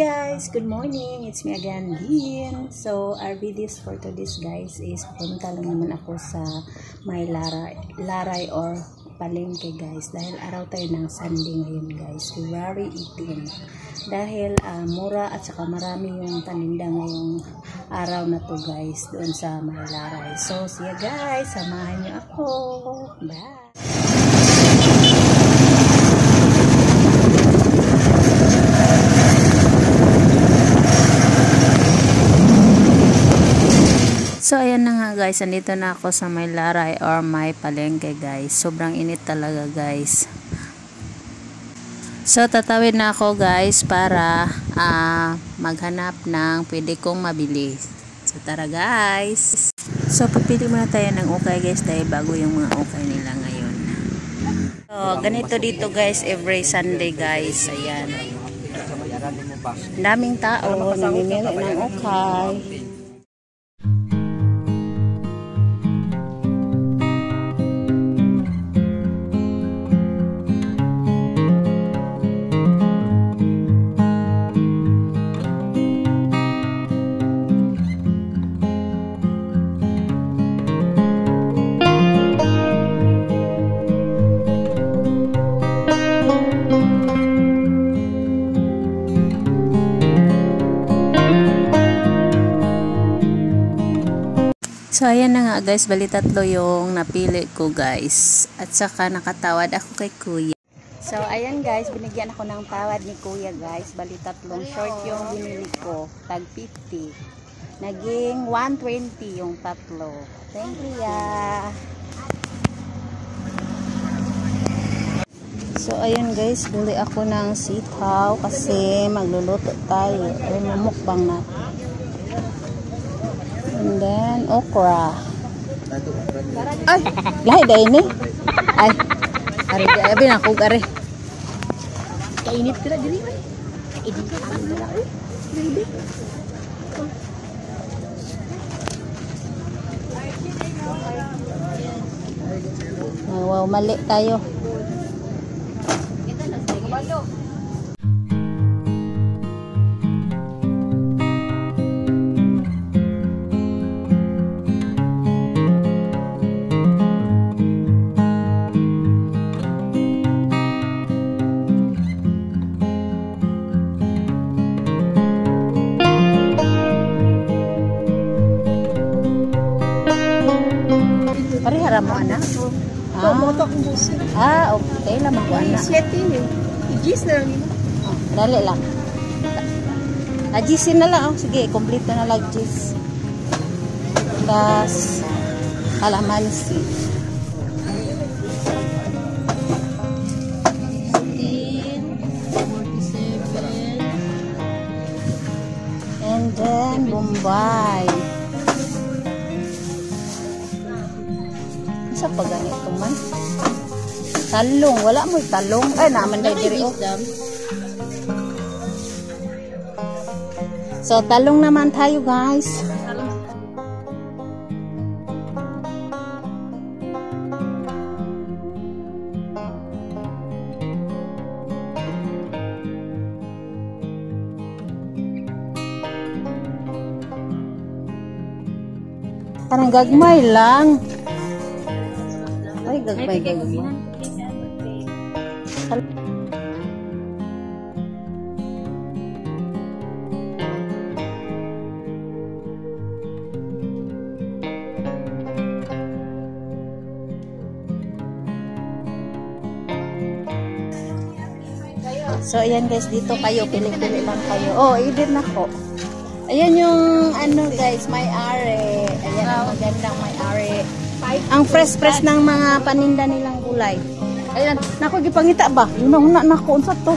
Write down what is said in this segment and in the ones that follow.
guys! Good morning! It's me again, Dean. So, our videos for today's guys is punta lang naman ako sa may laray, laray or palengke guys. Dahil araw tayo ng Sunday ngayon guys. February 18. Dahil uh, mura at saka marami yung paninda ngayong araw na to guys. Doon sa may laray. So, siya guys. Samahan niyo ako. Bye! So, ayan na nga guys. Andito na ako sa may laray or may palengke guys. Sobrang init talaga guys. So, tatawid na ako guys para uh, maghanap ng pwede kong mabili. So, tara guys. So, pipili muna tayo ng ukay guys dahil bago yung mga ukay nila ngayon. So, ganito dito guys every Sunday guys. Ayan. Daming tao. Namimili ng ukay. Nga guys, bali tatlo yung napili ko guys. At saka nakatawad ako kay kuya. So, ayan guys, binigyan ako ng tawad ni kuya guys. Bali tatlong short yung binili ko. Tag 50. Naging 120 yung tatlo. Thank you ya. So, ayan guys, bili ako ng sitaw kasi magluluto tayo. Ay, mamukbang natin. And then, okra. Ay, lahi dahil ni. Ay, ari di abi na ko gare. Kainit ka na diri ay. Kainit ka na diri. Dili. Oh, wow, mali tayo. Parehara mo anak? Ah, mo to akong busi. Ah, okay lang mo anak. siete ni. Igis na lang nimo. Oh, dali lang. Ah, GC na lang. Oh. Sige, kompleto na lang GC. Tapos, alamansi. And then, Bombay. Pa ganito man? Talong. Wala mo talong. Ay, naman na diri. Oh. So, talong naman tayo, guys. Parang gagmay lang. Ay, gagmay, gagmay. So, ayan guys, dito kayo, pili-pili lang kayo. Oh, edit na ko. Ayan yung, ano guys, may are. Ayan ang magandang may. Ang fresh-fresh ng mga paninda nilang gulay. Ayan, nako, gipangita ba? Yun ang una nako, unsa to?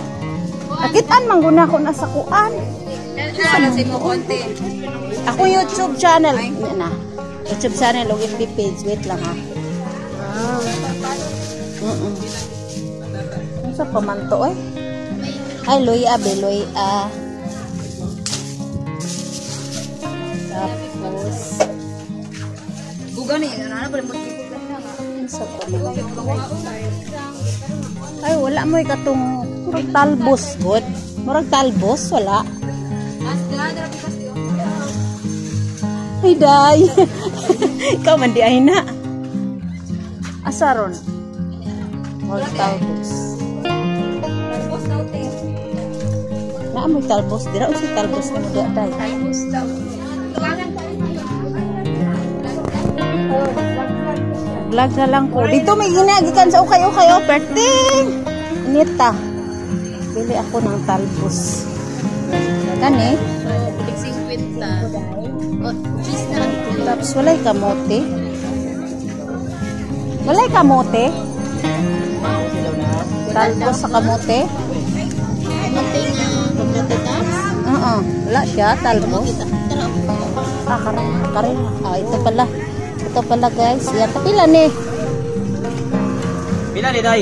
Nakitaan man guna ko na sa kuan. Ano si mo konti? Ako YouTube channel. Na. YouTube channel, o FB page. Wait lang ha. Ah. Mm -mm. Ano sa pamanto eh? Ay, Loy Abe, Loy A. Buga ni, ano pala magkipot ka na. ano sa? Ay, wala mo ikatong murag talbos, good. Murag talbos, wala. Ay, day. Ikaw man di ay na. Asaron. More talbos. Naamoy talbos. Dira o si talbos na mga day. Vlog na lang ko. Dito may ginagikan sa ukay-ukay. Oh, perting. Inita. Bili ako ng talbos. Kani? Tapos walay kamote. Walay kamote. Talbos sa kamote. Oo. Wala siya. Talbos. Ah, karin. Karin. Ah, ito pala. Ito pala guys. Yan. Kapila ni. Pila ni day?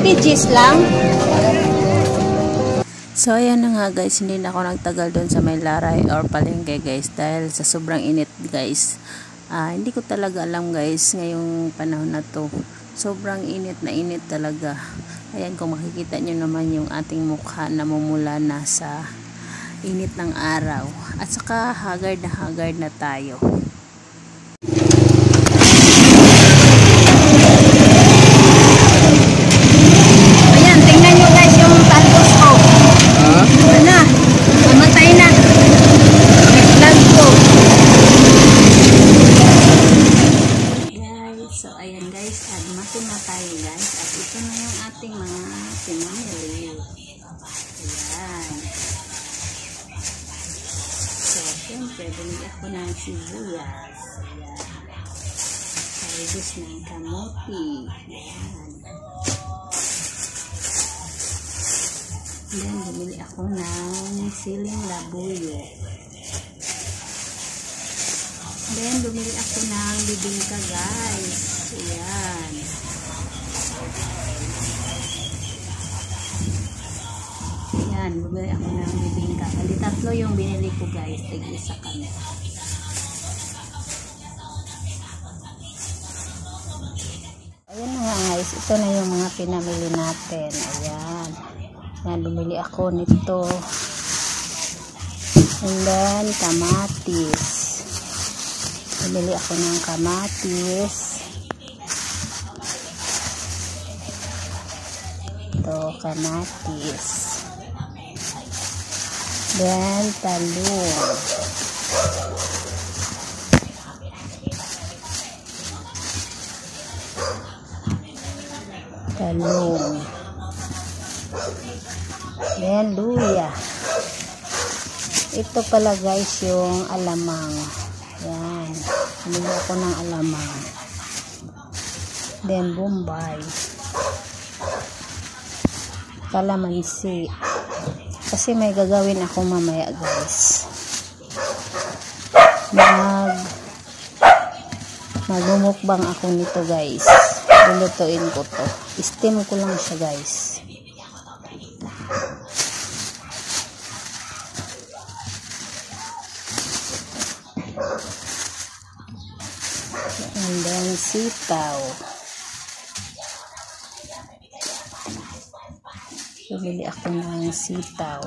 Cheese lang. So, ayan na nga guys, hindi na ako nagtagal doon sa may laray or palengke guys dahil sa sobrang init guys. Ah, hindi ko talaga alam guys ngayong panahon na to. Sobrang init na init talaga. Ayan kung makikita nyo naman yung ating mukha na mumula na sa init ng araw. At saka haggard na haggard na tayo. Ayan, tingnan nyo guys yung talbos ko. Ano na? Mamatay na. Vlog ko. Guys, so ayan guys, admasin na tayo guys. At ito na yung ating mga pinamili. Ayan. Bumili ako ng sibuyas. Ayan. Talbos ng kamote. Ayan. Then, bumili ako ng siling labuyo. Then, bumili ako ng bibingka, guys. Ayan. Ayan, bumili ako ng bibingka. Bali, tatlo yung binili ko, guys. Tig-isa kami. Ayan na nga, guys. Ito na yung mga pinamili natin. Ayan. Yan, bumili ako nito. And then, kamatis. Bumili ako ng kamatis. Ito, kamatis. Then, talong. Talong. Then, luya. Ito pala guys yung alamang. Yan. Bumili ako ng alamang. Then, bombay. Kalamansi. Kasi may gagawin ako mamaya guys. Mag magmumukbang ako nito guys. Lulutuin ko to. Steam ko lang siya guys. And then sitaw. bumili ako ng sitaw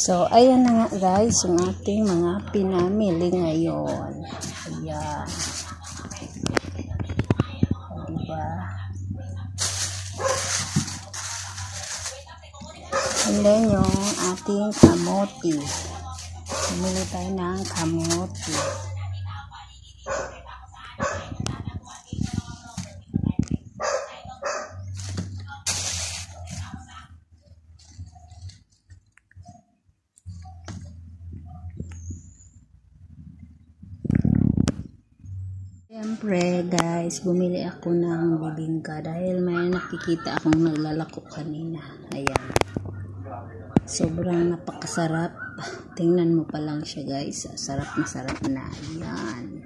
So, ayan na nga guys, yung ating mga pinamili ngayon. Ayan. O, diba? And then, yung ating kamote. Bumili tayo ng kamote. Siyempre guys, bumili ako ng bibingka dahil may nakikita akong naglalako kanina. Ayan. Sobrang napakasarap. Tingnan mo pa lang siya guys. Sarap na sarap na. Ayan.